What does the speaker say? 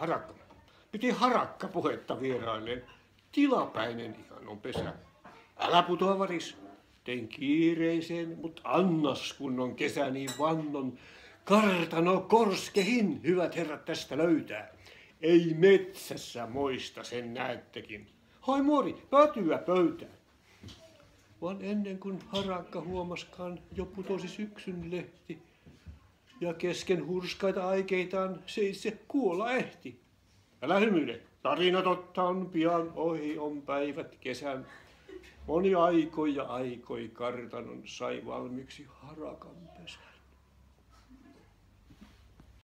harakka. Piti harakka puhetta vierailleen. Tilapäinen ihan on pesä. Älä putoa varis. Tein kiireisen, mut annas kun on kesä niin vannon. Kartano korskehin, hyvät herrat, tästä löytää. Ei metsässä moista, sen näettekin. Hoi muori, pötyä pöytään. Vaan ennen kuin harakka huomaskaan, jo putosi syksyn lehti. Ja kesken hurskaita aikeitaan se itse kuolla ehti. Älä hymyile, tarina totta on pian ohi on päivät kesän. Moni aikoi ja aikoi kartanon sai valmiiksi harakan pesän.